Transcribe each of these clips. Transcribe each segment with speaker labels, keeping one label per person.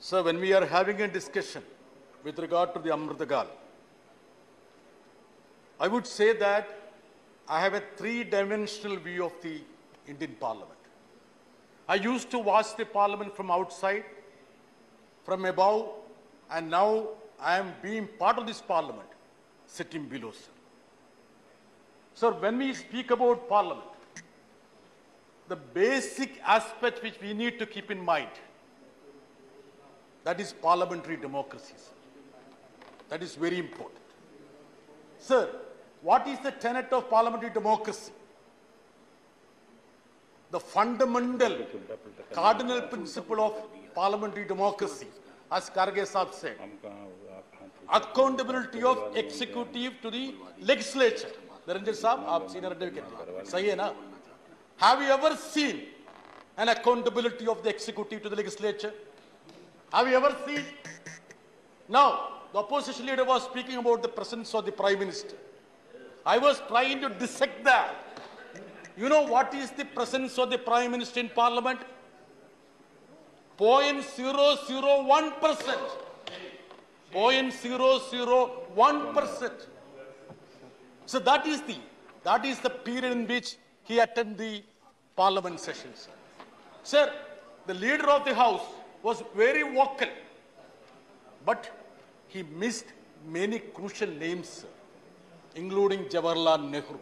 Speaker 1: So when we are having a discussion with regard to the Amritakal, I would say that I have a three-dimensional view of the Indian Parliament. I used to watch the Parliament from outside, from above, and now I am being part of this Parliament, sitting below, sir. Sir, when we speak about Parliament, the basic aspect which we need to keep in mind, that is parliamentary democracy. That is very important. Sir, what is the tenet of parliamentary democracy? The fundamental cardinal principle of parliamentary democracy, as Kharge Saab said, accountability of executive to the legislature. Niranjan Saab, aap senior advocate. Have you ever seen an accountability of the executive to the legislature? Have you ever seen? Now, the opposition leader was speaking about the presence of the prime minister. I was trying to dissect that. You know what is the presence of the prime minister in parliament? 0.001 percent. 0.001 percent. So that is the that is the period in which he attended the parliament sessions. Sir, the leader of the house was very vocal, but he missed many crucial names, including Jawaharlal Nehru.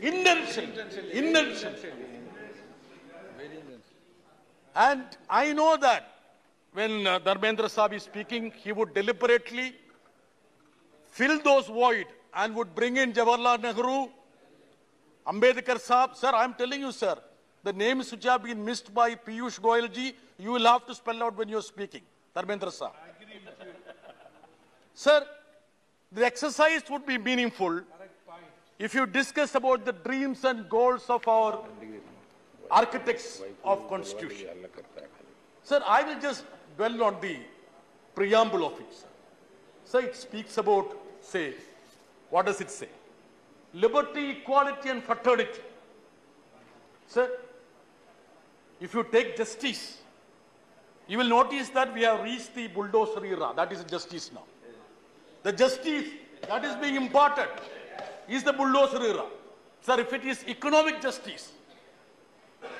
Speaker 1: Intention, intention. And I know that when uh, Dharmendra Saab is speaking, he would deliberately fill those void and would bring in Jawaharlal Nehru, Ambedkar Saab. Sir, I'm telling you, sir, the names which have been missed by Piyush Goyal ji, you will have to spell out when you're speaking. Dharmendra Saab. Sir, the exercise would be meaningful if you discuss about the dreams and goals of our architects of constitution. Sir, I will just dwell on the preamble of it, sir. Sir, it speaks about, say, what does it say? Liberty, equality, and fraternity. Sir, if you take justice, you will notice that we have reached the bulldozer era. That is justice now. The justice that is being imparted is the bulldozer era. Sir, if it is economic justice,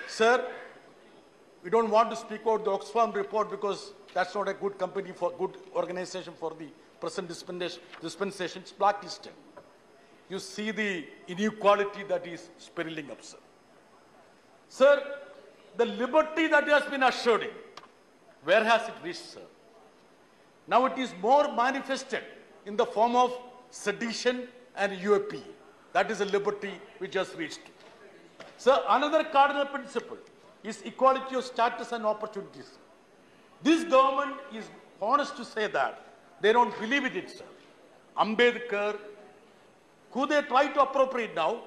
Speaker 1: sir, we don't want to speak out the Oxfam report because that's not a good company for good organization for the present dispensation. It's blacklisted. You see the inequality that is spiraling up, sir. Sir, the liberty that has been assured in, where has it reached, sir? Now it is more manifested in the form of sedition and UAP. That is a liberty we just reached. Sir, another cardinal principle is equality of status and opportunities. This government is honest to say that they don't believe in it, sir. Ambedkar, who they try to appropriate now,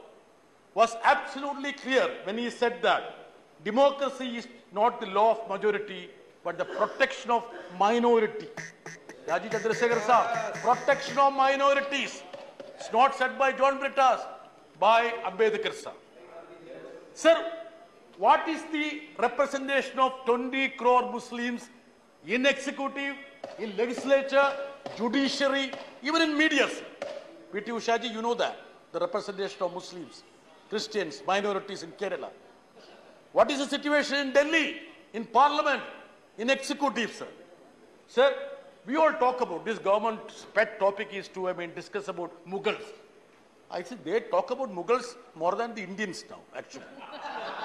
Speaker 1: was absolutely clear when he said that democracy is not the law of majority, but the protection of minority. Rajeev Chandrasekhar Saab, protection of minorities. It's not said by John Brittas, by Ambedkar Saab. Sir, what is the representation of 20 crore Muslims in executive, in legislature, judiciary, even in media? sir? P.T. Ushaji, you know that. The representation of Muslims, Christians, minorities in Kerala. What is the situation in Delhi, in parliament, in executive, sir? Sir, we all talk about this government's pet topic is to, I mean, discuss about Mughals. I said they talk about Mughals more than the Indians now, actually.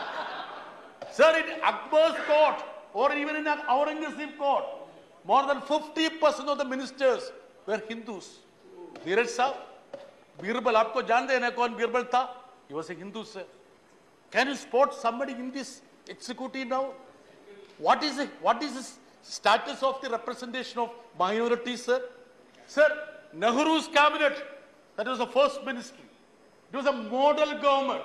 Speaker 1: Sir, in Akbar's court or even in Aurangzeb court, more than 50% of the ministers were Hindus. Neeraj Saab, Birbal, आपको जानते हैं ना कौन बीरबल था? He was a Hindu, sir. Can you spot somebody in this executive now? What is it? What is the status of the representation of minorities, sir? Sir, Nehru's cabinet, that was the first ministry. It was a model government.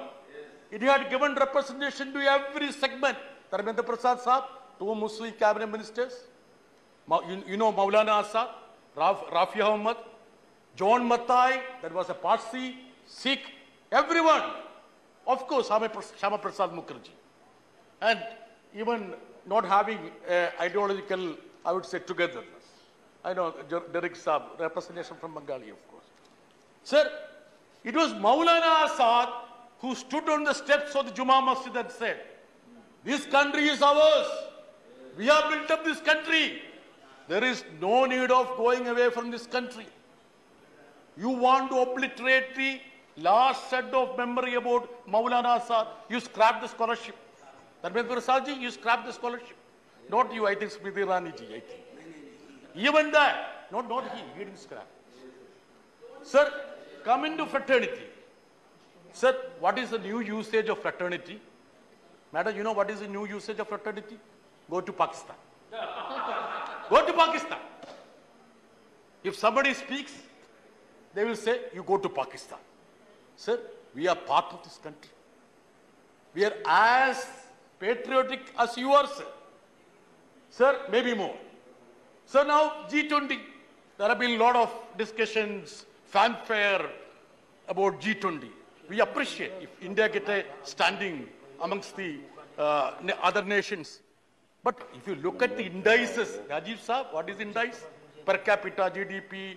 Speaker 1: It had given representation to every segment. Dharmendra Prasad Saab, two Muslim cabinet ministers. You, know Maulana Azad, Raf, Rafi Ahmad, John Mathai, that was a Parsi, Sikh, everyone. Of course, Syama Prasad Mukherjee. And even not having uh, ideological, I would say, togetherness. I know Derek Saab, representation from Bengali, of course. Sir, it was Maulana Azad who stood on the steps of the Juma Masjid and said, This country is ours. We have built up this country. There is no need of going away from this country. You want to obliterate the last set of memory about Maulana Azad. You scrap the scholarship. Dharmendra Prasadji, you scrap the scholarship. Not you, I think Smriti Irani ji, I think. Even that, not, not he, he didn't scrap. Sir, come into fraternity. Sir, what is the new usage of fraternity? Madam, you know what is the new usage of fraternity? Go to Pakistan. Go to Pakistan. If somebody speaks, they will say, you go to Pakistan. Sir, we are part of this country. We are as patriotic as you are, sir. Sir, maybe more. So now G20, there have been a lot of discussions, fanfare about G20. We appreciate if India get a standing amongst the uh, other nations. But if you look at the indices, Rajiv Saab, what is indice? Per capita GDP,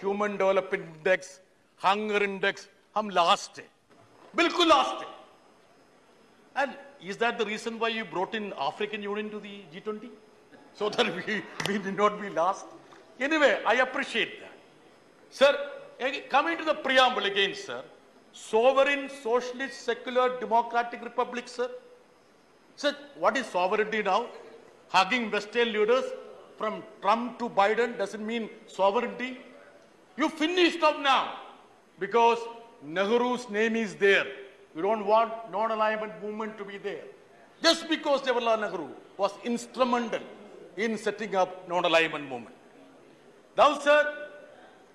Speaker 1: Human Development Index, Hunger Index, हम last है बिल्कुल last है and is that the reason why you brought in African Union to the G20? So that we, we did not be last? Anyway, I appreciate that. Sir, eh, coming to the preamble again, sir. Sovereign, socialist, secular, democratic republic, sir. Sir, what is sovereignty now? Hugging Western leaders from Trump to Biden doesn't mean sovereignty. You finished up now because Nehru's name is there. We don't want non-alignment movement to be there. Just because Jawaharlal Nehru was instrumental in setting up non-alignment movement. Now, sir,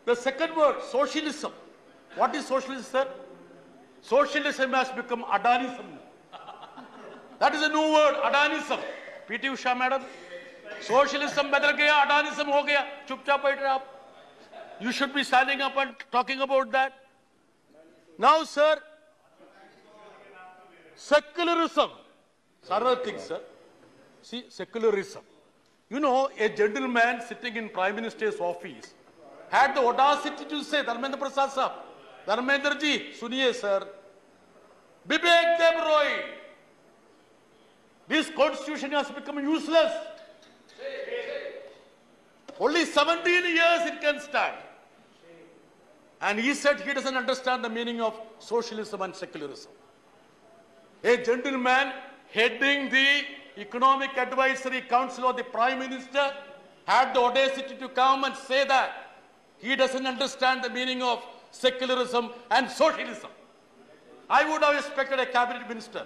Speaker 1: the second word, socialism. What is socialism, sir? Socialism has become Adanism. that is a new word, Adanism. PT Usha, madam. Socialism badal gaya, Adanism ho gaya. Chup chap, you should be standing up and talking about that. Now, sir, secularism. Another thing, sir. See, secularism. You know, a gentleman sitting in Prime Minister's office had the audacity to say, Dharmendra Prasad sir, Dharmendra ji, suniye sir, Vivek Debroy, this constitution has become useless. Only 17 years it can stand. And he said he doesn't understand the meaning of socialism and secularism. A gentleman heading the Economic Advisory Council of the Prime Minister had the audacity to come and say that he doesn't understand the meaning of secularism and socialism. I would have expected a cabinet minister,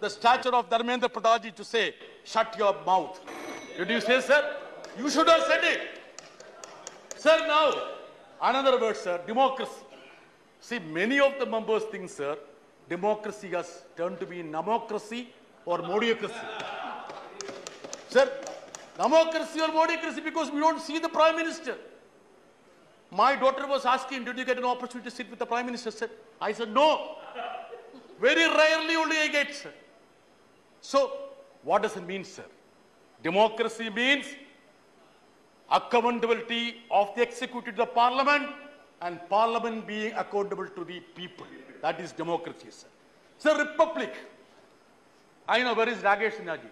Speaker 1: the stature of Dharmendra Pradhanji, to say, shut your mouth. Did you say, sir? You should have said it. Sir, now, another word, sir, democracy. See, many of the members think, sir, democracy has turned to be namocracy or modiocracy. Sir, democracy or modiocracy because we don't see the prime minister. My daughter was asking, did you get an opportunity to sit with the prime minister? Sir, I said, no. Very rarely only I get, sir. So, what does it mean, sir? Democracy means accountability of the executive to the parliament and parliament being accountable to the people. That is democracy, sir. Sir, republic. I know where is Rakesh Sinha ji.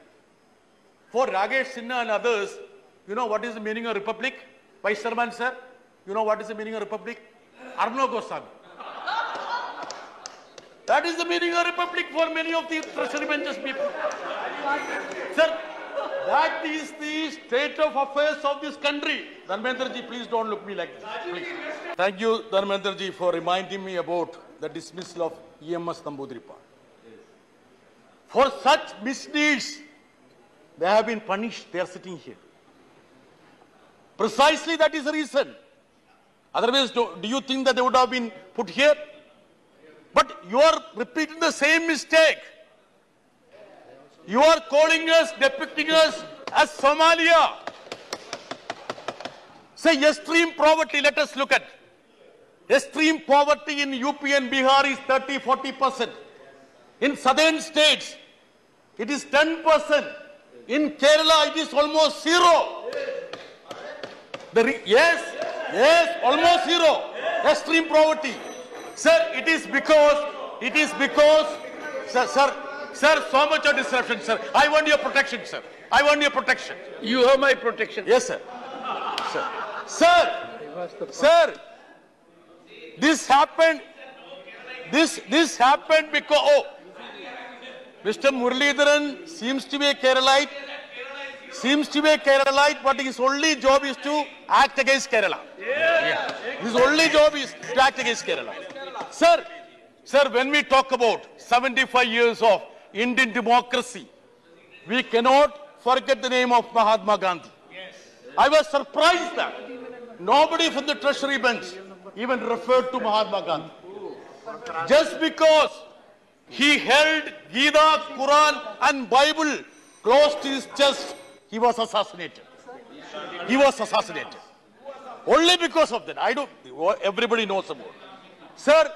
Speaker 1: For Rakesh Sinha and others, you know what is the meaning of republic? Vice Chairman, sir, you know what is the meaning of republic? Arnab Goswami. That is the meaning of republic for many of the treasury benches people. Sir, that is the state of affairs of this country. Dharmendra ji, please don't look me like this. Please. Thank you, Dharmendra ji, for reminding me about the dismissal of EMS Namboodiripad. For such misdeeds, they have been punished. They are sitting here. Precisely that is the reason. Otherwise, do, do you think that they would have been put here? But you are repeating the same mistake. You are calling us, depicting us as Somalia. Say extreme poverty, let us look at. Extreme poverty in UP and Bihar is 30, 40 percent. In southern states, it is 10 percent. In Kerala, it is almost zero. Yes, yes, almost zero. Extreme poverty. Sir, it is because, it is because, sir, sir, sir, so much of disruption, sir. I want your protection, sir. I want your protection.
Speaker 2: You have my protection.
Speaker 1: Yes, sir. Sir, sir, sir, this happened, this, this happened because, oh, Mr. Muralidharan seems to be a Keralite, seems to be a Keralite, but his only job is to act against Kerala. His only job is to act against Kerala. Sir, sir, when we talk about 75 years of Indian democracy, we cannot forget the name of Mahatma Gandhi. Yes. I was surprised that nobody from the treasury bench even referred to Mahatma Gandhi. Just because he held Gita, Quran and Bible close to his chest, he was assassinated. He was assassinated. Only because of that. I don't, everybody knows about it. Sir,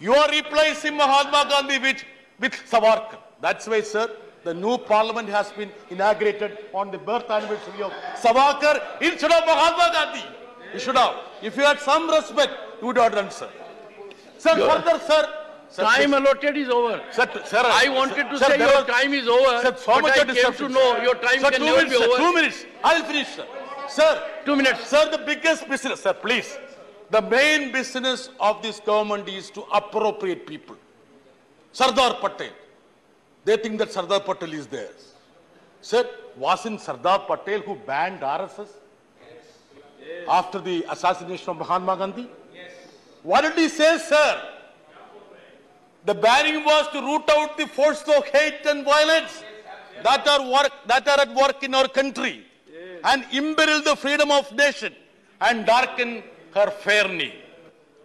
Speaker 1: you are replacing Mahatma Gandhi with, with Savarkar. That's why, sir, the new parliament has been inaugurated on the birth anniversary of Savarkar instead of Mahatma Gandhi. You should have. If you had some respect, you would have done, sir. Sir, further, sir. sir,
Speaker 2: Time allotted is over.
Speaker 1: Sir, sir,
Speaker 2: I wanted to
Speaker 1: sir,
Speaker 2: say your
Speaker 1: was-
Speaker 2: time is over,
Speaker 1: Sir, so much
Speaker 2: I came
Speaker 1: disruption,
Speaker 2: to know
Speaker 1: sir.
Speaker 2: your time
Speaker 1: Sir,
Speaker 2: can
Speaker 1: two
Speaker 2: never
Speaker 1: minutes,
Speaker 2: be
Speaker 1: sir,
Speaker 2: over.
Speaker 1: Two minutes. I'll finish, sir. Sir.
Speaker 2: Two minutes.
Speaker 1: Sir, the biggest business, sir, please. The main business of this government is to appropriate people. Sardar Patel. They think that Sardar Patel is theirs. Sir, wasn't Sardar Patel who banned RSS after the assassination of Mahatma Gandhi? Yes. What did he say, sir? The banning was to root out the force of hate and violence that are work that are at work in our country and imperil the freedom of nation and darken her fair name.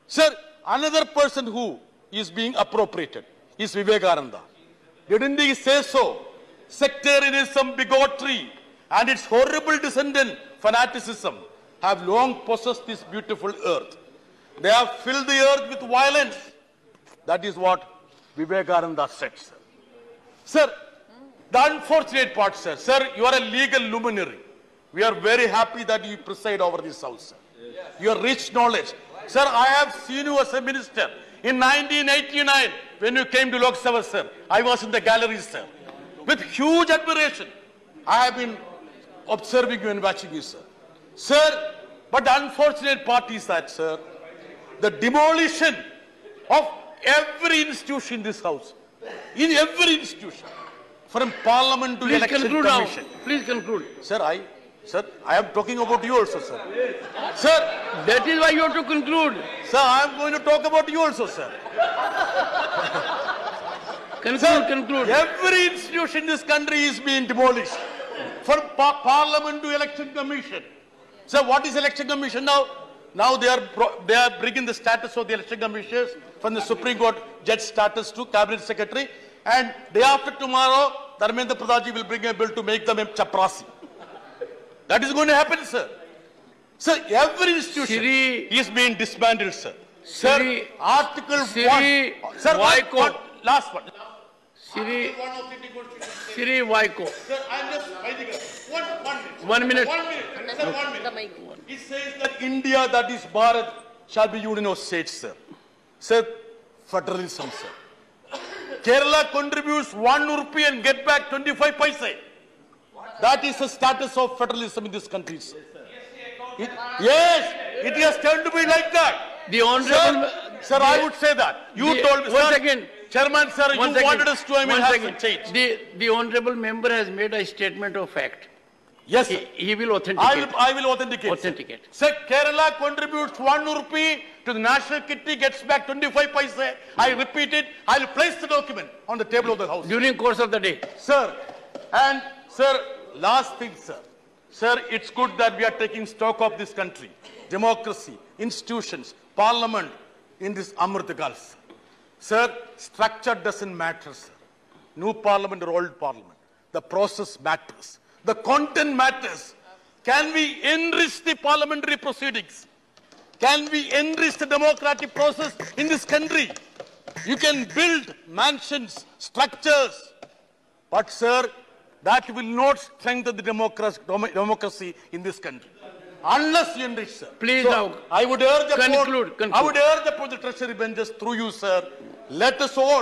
Speaker 1: Sir, another person who is being appropriated is Vivekananda. Didn't he say so? Sectarianism, bigotry, and its horrible descendant, fanaticism, have long possessed this beautiful earth. They have filled the earth with violence. That is what Vivekananda said, sir. Sir, the unfortunate part, sir, sir, you are a legal luminary. We are very happy that you preside over this house, sir. Your rich knowledge. Sir, I have seen you as a minister. In 1989, when you came to Lok Sabha, sir, I was in the gallery, sir. With huge admiration, I have been observing you and watching you, sir. Sir, but the unfortunate part is that, sir, the demolition of every institution in this house, in every institution, from parliament to
Speaker 2: Please
Speaker 1: election
Speaker 2: conclude now. Please conclude.
Speaker 1: Sir, I, sir, I am talking about you also, sir. Sir,
Speaker 2: That is why you have to conclude.
Speaker 1: sir, I am going to talk about you also, sir.
Speaker 2: Conclude,
Speaker 1: Sir,
Speaker 2: conclude.
Speaker 1: every institution in this country is being demolished. From pa- parliament to election commission. Sir, what is election commission now? Now they are, they are bringing the status of the election commissioners from the Supreme Court judge status to cabinet secretary. And day after tomorrow, Dharmendra Pradhanji will bring a bill to make them a chaprasi. That is going to happen, sir. Sir, every institution
Speaker 2: Siri-
Speaker 1: is being disbanded, sir.
Speaker 2: Siri-
Speaker 1: sir, Article
Speaker 2: Siri
Speaker 1: 1. Sir, one, one, last one.
Speaker 2: Siri,
Speaker 1: One of the
Speaker 2: Siri Vaiko.
Speaker 1: Sir, I'm just writing it. One, one minute.
Speaker 2: One minute.
Speaker 1: One minute. Sir, one minute.
Speaker 3: mic.
Speaker 1: It says that India, that is Bharat, shall be union of states, sir. Sir, federalism, sir. Kerala contributes one rupee and get back 25 paise. That is the status of federalism in this country, sir. It- yes, it has turned to be like that.
Speaker 2: The honorable.
Speaker 1: Sir, sir, I would say that. You
Speaker 2: the-
Speaker 1: told me,
Speaker 2: one
Speaker 1: sir.
Speaker 2: second.
Speaker 1: Chairman, sir, you
Speaker 2: second.
Speaker 1: wanted us to, I mean, have
Speaker 2: second.
Speaker 1: change.
Speaker 2: The, the honorable member has made a statement of fact.
Speaker 1: Yes,
Speaker 2: He,
Speaker 1: sir.
Speaker 2: he will
Speaker 1: I
Speaker 2: authenticate.
Speaker 1: will, I will authenticate. sir.
Speaker 2: Authenticate.
Speaker 1: Sir, Kerala contributes one rupee to the national kitty, gets back 25 paise. I repeat it, I will place the document on the table of the house.
Speaker 2: During course of the day.
Speaker 1: Sir, and sir, last thing, sir. Sir, it's good that we are taking stock of this country, democracy, institutions, parliament in this Amritakal, sir. Sir, structure doesn't matter, sir. New parliament or old parliament. The process matters. The content matters. Can we enrich the parliamentary proceedings? Can we enrich the democratic process in this country? You can build mansions, structures, but sir, that will not strengthen the democracy, democracy in this country. Unless you enrich, sir.
Speaker 2: Please
Speaker 1: So,
Speaker 2: now
Speaker 1: I would urge
Speaker 2: conclude,
Speaker 1: I
Speaker 2: conclude.
Speaker 1: would urge upon the treasury benches through you, sir, let us all